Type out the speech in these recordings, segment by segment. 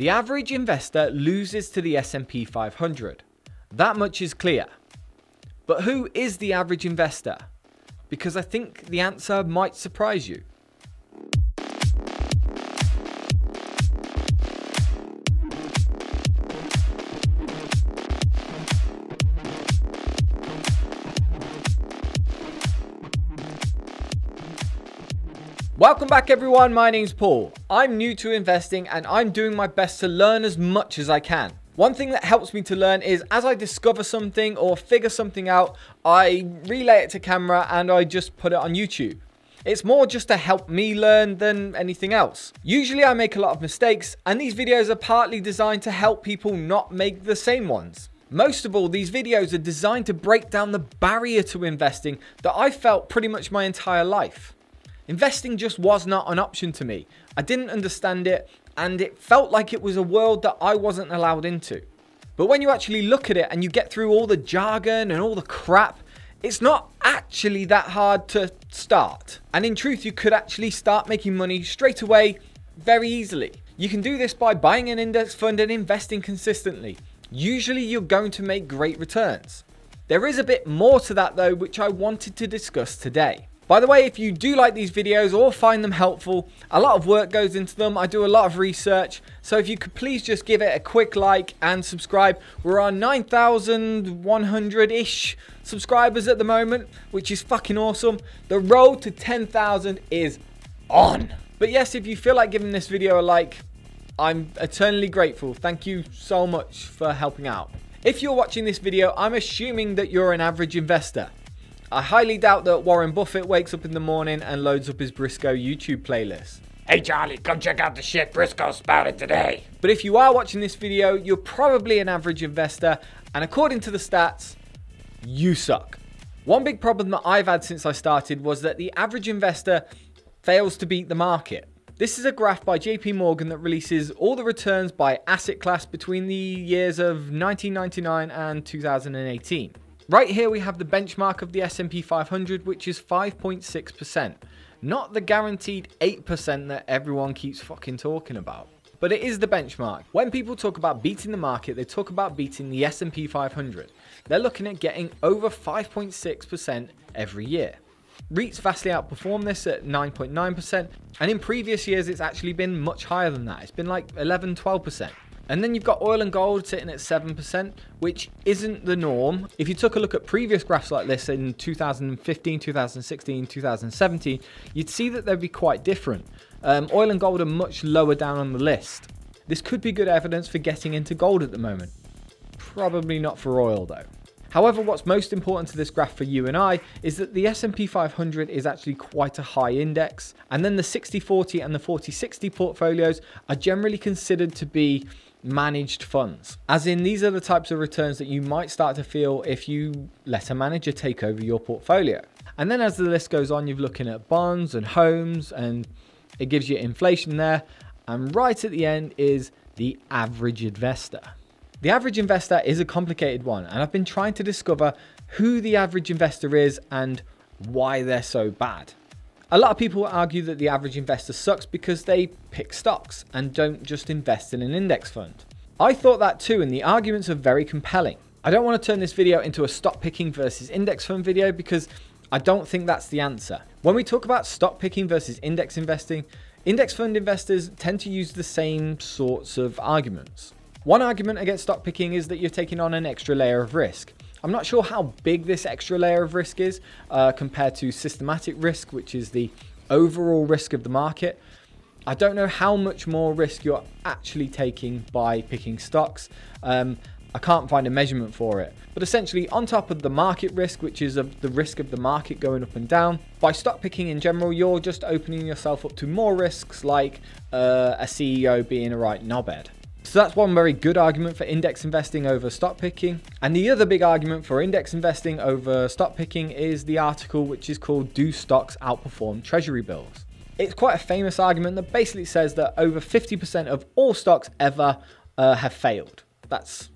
The average investor loses to the S&P 500. That much is clear. But who is the average investor? Because I think the answer might surprise you. Welcome back everyone, my name's Paul. I'm new to investing and I'm doing my best to learn as much as I can. One thing that helps me to learn is as I discover something or figure something out, I relay it to camera and I just put it on YouTube. It's more just to help me learn than anything else. Usually I make a lot of mistakes and these videos are partly designed to help people not make the same ones. Most of all, these videos are designed to break down the barrier to investing that I felt pretty much my entire life. Investing just was not an option to me. I didn't understand it, and it felt like it was a world that I wasn't allowed into. But when you actually look at it and you get through all the jargon and all the crap, it's not actually that hard to start. And in truth, you could actually start making money straight away very easily. You can do this by buying an index fund and investing consistently. Usually, you're going to make great returns. There is a bit more to that though, which I wanted to discuss today. By the way, if you do like these videos or find them helpful, a lot of work goes into them. I do a lot of research. So if you could please just give it a quick like and subscribe. We're on 9,100-ish subscribers at the moment, which is fucking awesome. The road to 10,000 is on. But yes, if you feel like giving this video a like, I'm eternally grateful. Thank you so much for helping out. If you're watching this video, I'm assuming that you're an average investor. I highly doubt that Warren Buffett wakes up in the morning and loads up his Briscoe YouTube playlist. Hey Charlie, come check out the shit Briscoe spouted today. But if you are watching this video, you're probably an average investor, and according to the stats, you suck. One big problem that I've had since I started was that the average investor fails to beat the market. This is a graph by JP Morgan that releases all the returns by asset class between the years of 1999 and 2018. Right here we have the benchmark of the S&P 500 which is 5.6%. Not the guaranteed 8% that everyone keeps fucking talking about. But it is the benchmark. When people talk about beating the market, they talk about beating the S&P 500. They're looking at getting over 5.6% every year. REITs vastly outperform this at 9.9%, and in previous years it's actually been much higher than that. It's been like 11, 12%. And then you've got oil and gold sitting at 7%, which isn't the norm. If you took a look at previous graphs like this in 2015, 2016, 2017, you'd see that they'd be quite different. Um, oil and gold are much lower down on the list. This could be good evidence for getting into gold at the moment. Probably not for oil though. However, what's most important to this graph for you and I is that the S&P 500 is actually quite a high index, and then the 60-40 and the 40-60 portfolios are generally considered to be managed funds. As in, these are the types of returns that you might start to feel if you let a manager take over your portfolio. And then as the list goes on, you're looking at bonds and homes, and it gives you inflation there. And right at the end is the average investor. The average investor is a complicated one, and I've been trying to discover who the average investor is and why they're so bad. A lot of people argue that the average investor sucks because they pick stocks and don't just invest in an index fund. I thought that too, and the arguments are very compelling. I don't want to turn this video into a stock picking versus index fund video because I don't think that's the answer. When we talk about stock picking versus index investing, index fund investors tend to use the same sorts of arguments. One argument against stock picking is that you're taking on an extra layer of risk. I'm not sure how big this extra layer of risk is uh, compared to systematic risk, which is the overall risk of the market. I don't know how much more risk you're actually taking by picking stocks. Um, I can't find a measurement for it. But essentially, on top of the market risk, which is of the risk of the market going up and down, by stock picking in general, you're just opening yourself up to more risks like uh, a CEO being a right knobhead. So that's one very good argument for index investing over stock picking. And the other big argument for index investing over stock picking is the article which is called Do Stocks Outperform Treasury Bills? It's quite a famous argument that basically says that over 50% of all stocks ever uh, have failed. That's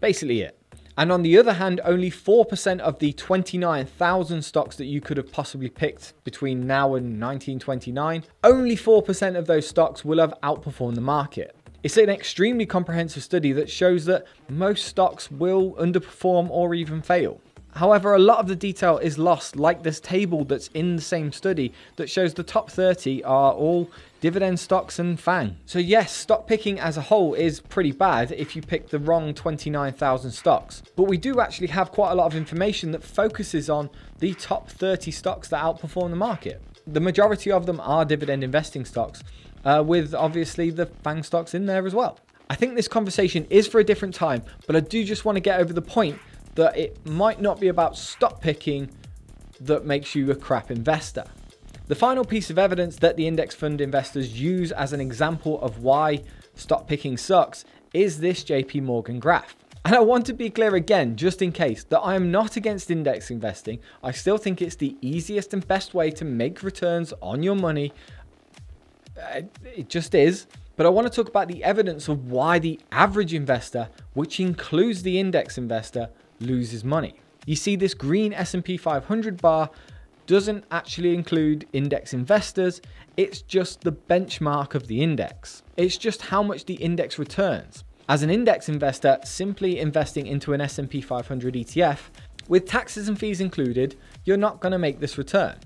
basically it. And on the other hand, only 4% of the 29,000 stocks that you could have possibly picked between now and 1929, only 4% of those stocks will have outperformed the market. It's an extremely comprehensive study that shows that most stocks will underperform or even fail. However, a lot of the detail is lost, like this table that's in the same study that shows the top 30 are all dividend stocks and FANG. So, yes, stock picking as a whole is pretty bad if you pick the wrong 29,000 stocks. But we do actually have quite a lot of information that focuses on the top 30 stocks that outperform the market. The majority of them are dividend investing stocks, uh, with obviously the FANG stocks in there as well. I think this conversation is for a different time, but I do just want to get over the point that it might not be about stock picking that makes you a crap investor. The final piece of evidence that the index fund investors use as an example of why stock picking sucks is this JP Morgan graph. And I want to be clear again, just in case, that I am not against index investing. I still think it's the easiest and best way to make returns on your money. Uh, it just is. But I want to talk about the evidence of why the average investor, which includes the index investor, loses money. You see this green S&P 500 bar doesn't actually include index investors, it's just the benchmark of the index. It's just how much the index returns. As an index investor, simply investing into an S&P 500 ETF with taxes and fees included, you're not going to make this return.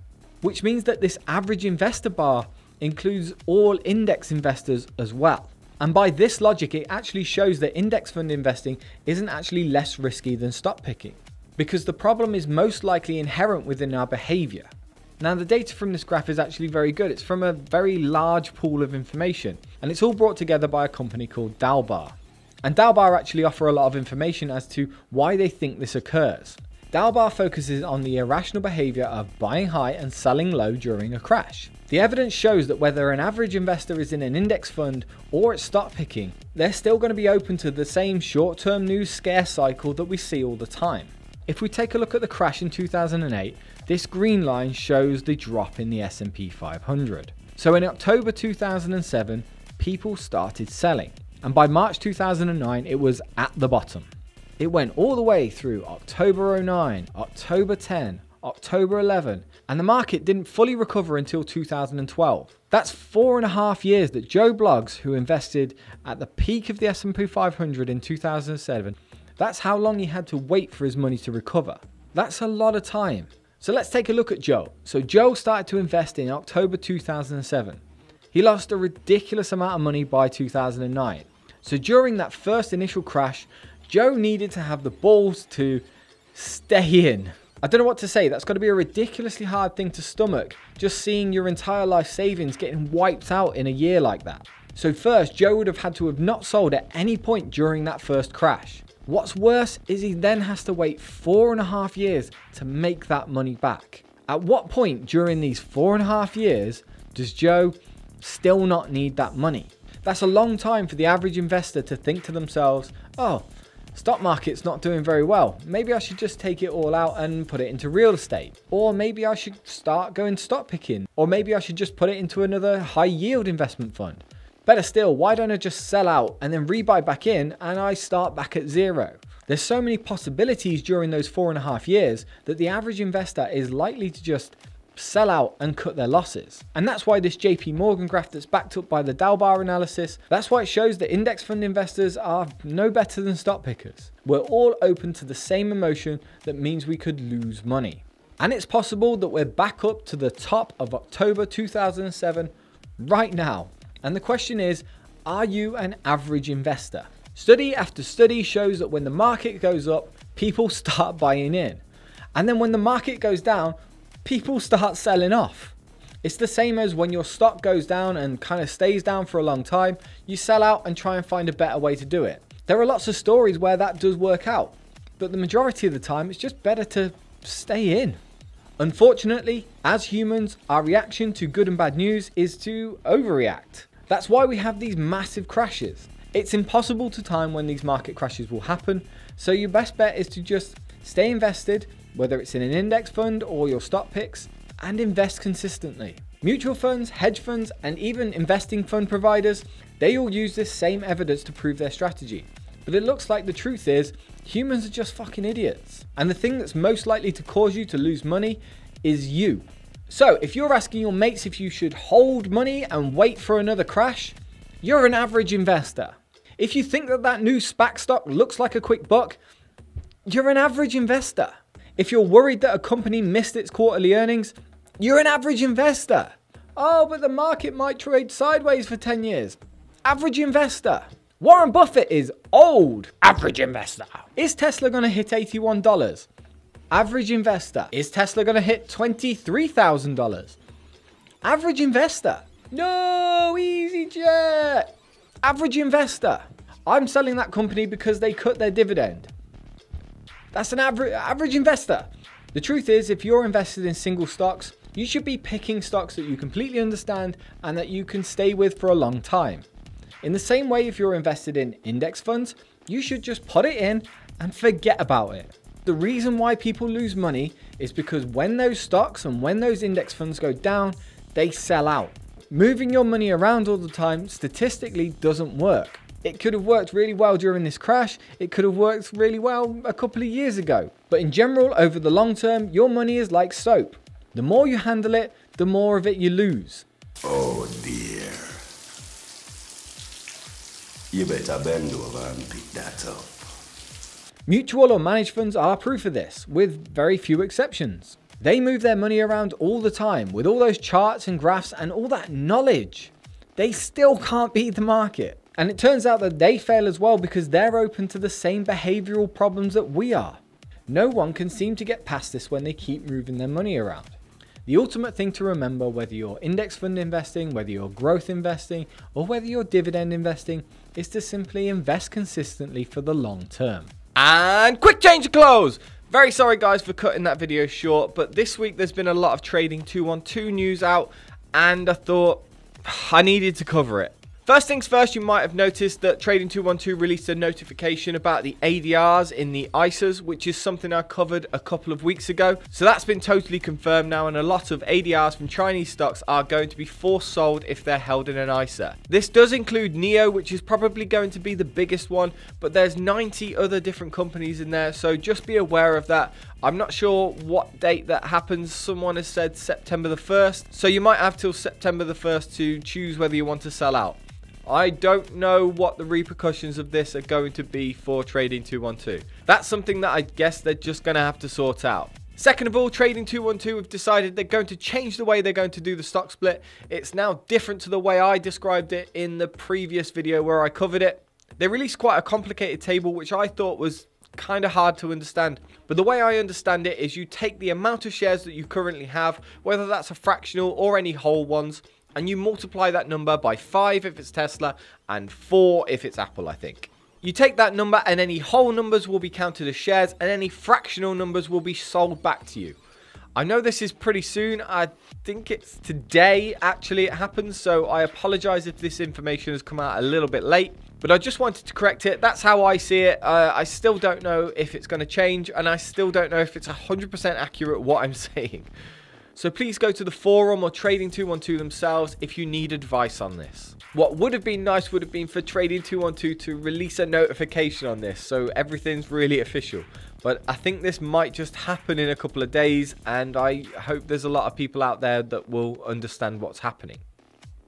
Which means that this average investor bar includes all index investors as well. And by this logic, it actually shows that index fund investing isn't actually less risky than stock picking, because the problem is most likely inherent within our behavior. Now, the data from this graph is actually very good. It's from a very large pool of information, and it's all brought together by a company called Dalbar. And Dalbar actually offer a lot of information as to why they think this occurs. Dalbar focuses on the irrational behavior of buying high and selling low during a crash. The evidence shows that whether an average investor is in an index fund or it's stock picking, they're still going to be open to the same short term news scare cycle that we see all the time. If we take a look at the crash in 2008, this green line shows the drop in the S&P 500. So in October 2007, people started selling, and by March 2009 it was at the bottom. It went all the way through October 09, October 10, October 11, and the market didn't fully recover until 2012. That's four and a half years that Joe Bloggs, who invested at the peak of the S&P 500 in 2007, that's how long he had to wait for his money to recover. That's a lot of time. So let's take a look at Joe. So Joe started to invest in October 2007. He lost a ridiculous amount of money by 2009. So during that first initial crash, Joe needed to have the balls to stay in. I don't know what to say. That's got to be a ridiculously hard thing to stomach, just seeing your entire life savings getting wiped out in a year like that. So, first, Joe would have had to have not sold at any point during that first crash. What's worse is he then has to wait four and a half years to make that money back. At what point during these four and a half years does Joe still not need that money? That's a long time for the average investor to think to themselves, oh, stock market's not doing very well. Maybe I should just take it all out and put it into real estate. Or maybe I should start going stock picking. Or maybe I should just put it into another high yield investment fund. Better still, why don't I just sell out and then rebuy back in and I start back at zero? There's so many possibilities during those four and a half years that the average investor is likely to just sell out and cut their losses. And that's why this JP Morgan graph that's backed up by the Dalbar analysis, that's why it shows that index fund investors are no better than stock pickers. We're all open to the same emotion that means we could lose money. And it's possible that we're back up to the top of October 2007 right now. And the question is, are you an average investor? Study after study shows that when the market goes up, people start buying in. And then when the market goes down, people start selling off. It's the same as when your stock goes down and kind of stays down for a long time, you sell out and try and find a better way to do it. There are lots of stories where that does work out, but the majority of the time it's just better to stay in. Unfortunately, as humans, our reaction to good and bad news is to overreact. That's why we have these massive crashes. It's impossible to time when these market crashes will happen, so your best bet is to just stay invested whether it's in an index fund or your stock picks, and invest consistently. Mutual funds, hedge funds, and even investing fund providers, they all use this same evidence to prove their strategy. But it looks like the truth is, humans are just fucking idiots. And the thing that's most likely to cause you to lose money is you. So, if you're asking your mates if you should hold money and wait for another crash, you're an average investor. If you think that that new SPAC stock looks like a quick buck, you're an average investor. If you're worried that a company missed its quarterly earnings, you're an average investor. Oh, but the market might trade sideways for 10 years. Average investor. Warren Buffett is old. Average investor. Is Tesla going to hit $81? Average investor. Is Tesla going to hit $23,000? Average investor. No, easy EasyJet. Average investor. I'm selling that company because they cut their dividend. That's an average average investor. The truth is, if you're invested in single stocks, you should be picking stocks that you completely understand and that you can stay with for a long time. In the same way, if you're invested in index funds, you should just put it in and forget about it. The reason why people lose money is because when those stocks and when those index funds go down, they sell out. Moving your money around all the time statistically doesn't work. It could have worked really well during this crash. It could have worked really well a couple of years ago. But in general, over the long term, your money is like soap. The more you handle it, the more of it you lose. Oh dear. You better bend over and pick that up. Mutual or managed funds are proof of this, with very few exceptions. They move their money around all the time with all those charts and graphs and all that knowledge. They still can't beat the market. And it turns out that they fail as well because they're open to the same behavioral problems that we are. No one can seem to get past this when they keep moving their money around. The ultimate thing to remember, whether you're index fund investing, whether you're growth investing, or whether you're dividend investing, is to simply invest consistently for the long term. And quick change of clothes! Very sorry guys for cutting that video short, but this week there's been a lot of Trading 212 news out, and I thought I needed to cover it. First things first, you might have noticed that Trading 212 released a notification about the ADRs in the ISAs, which is something I covered a couple of weeks ago. So that's been totally confirmed now, and a lot of ADRs from Chinese stocks are going to be forced sold if they're held in an ISA. This does include NIO, which is probably going to be the biggest one, but there's 90 other different companies in there, so just be aware of that. I'm not sure what date that happens. Someone has said September the 1st, so you might have till September the 1st to choose whether you want to sell out. I don't know what the repercussions of this are going to be for Trading 212. That's something that I guess they're just going to have to sort out. Second of all, Trading 212 have decided they're going to change the way they're going to do the stock split. It's now different to the way I described it in the previous video where I covered it. They released quite a complicated table, which I thought was kind of hard to understand. But the way I understand it is you take the amount of shares that you currently have, whether that's a fractional or any whole ones, and you multiply that number by 5 if it's Tesla and 4 if it's Apple, I think. You take that number and any whole numbers will be counted as shares and any fractional numbers will be sold back to you. I know this is pretty soon. I think it's today actually it happens. So I apologize if this information has come out a little bit late. But I just wanted to correct it. That's how I see it. Uh, I still don't know if it's going to change. And I still don't know if it's 100% accurate what I'm saying. So please go to the forum or Trading 212 themselves if you need advice on this. What would have been nice would have been for Trading 212 to release a notification on this so everything's really official. But I think this might just happen in a couple of days and I hope there's a lot of people out there that will understand what's happening.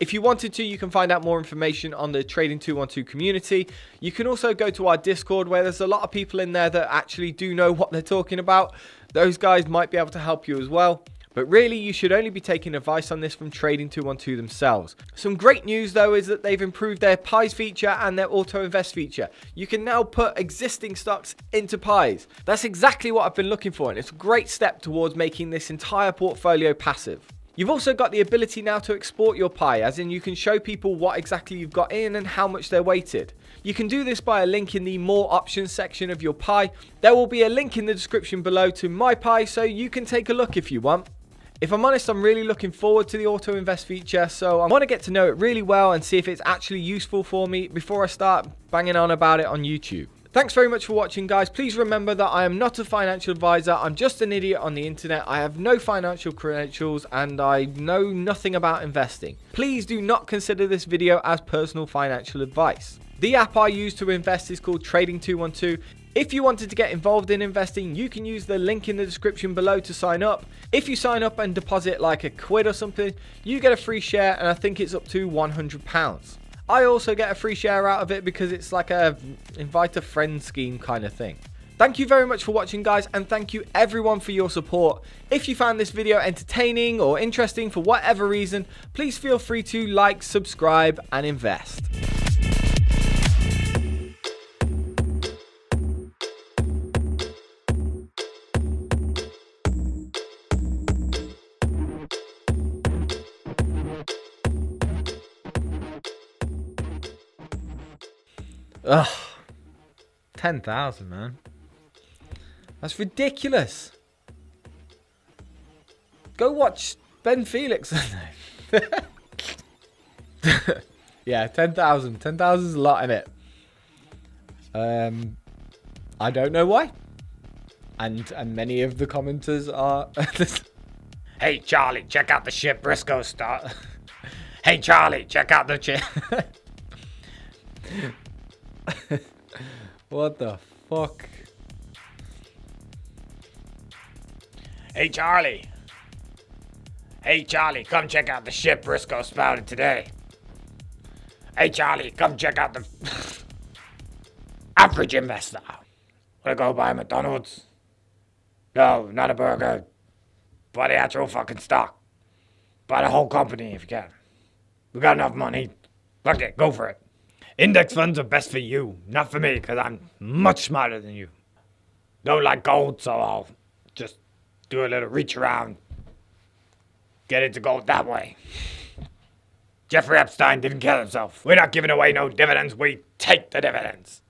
If you wanted to, you can find out more information on the Trading 212 community. You can also go to our Discord where there's a lot of people in there that actually do know what they're talking about. Those guys might be able to help you as well. But really, you should only be taking advice on this from Trading 212 themselves. Some great news though is that they've improved their pies feature and their auto invest feature. You can now put existing stocks into pies. That's exactly what I've been looking for and it's a great step towards making this entire portfolio passive. You've also got the ability now to export your pie, as in you can show people what exactly you've got in and how much they're weighted. You can do this by a link in the more options section of your pie. There will be a link in the description below to my pie so you can take a look if you want. If I'm honest, I'm really looking forward to the auto invest feature, so I want to get to know it really well and see if it's actually useful for me before I start banging on about it on YouTube. Thanks very much for watching guys. Please remember that I am not a financial advisor. I'm just an idiot on the internet. I have no financial credentials and I know nothing about investing. Please do not consider this video as personal financial advice. The app I use to invest is called Trading 212. If you wanted to get involved in investing, you can use the link in the description below to sign up. If you sign up and deposit like a quid or something, you get a free share and I think it's up to £100. I also get a free share out of it because it's like a invite a friend scheme kind of thing. Thank you very much for watching guys and thank you everyone for your support. If you found this video entertaining or interesting for whatever reason, please feel free to like, subscribe and invest. Ugh. 10,000, man. That's ridiculous. Go watch Ben Felix. yeah, 10,000. 10,000 is a lot in it. Um, I don't know why. And and many of the commenters are. Hey, Charlie, check out the shit Briscoe start. hey, Charlie, check out the shit. what the fuck? hey, Charlie. Hey, Charlie, come check out the shit Briscoe spouted today. Hey, Charlie, come check out the average investor. Wanna go buy McDonald's? No, not a burger. Buy the actual fucking stock. Buy the whole company if you can. We got enough money. Fuck it, go for it. Index funds are best for you, not for me, because I'm much smarter than you. Don't like gold, so I'll just do a little reach around. Get into gold that way. Jeffrey Epstein didn't kill himself. We're not giving away no dividends, we take the dividends.